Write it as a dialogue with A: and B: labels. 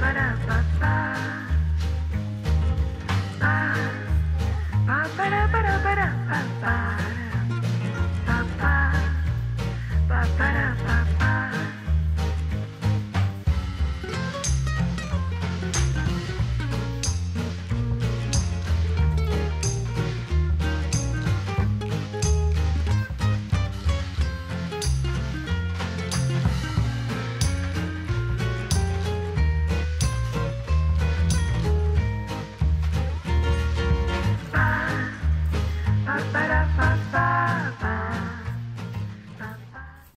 A: ba da ba ba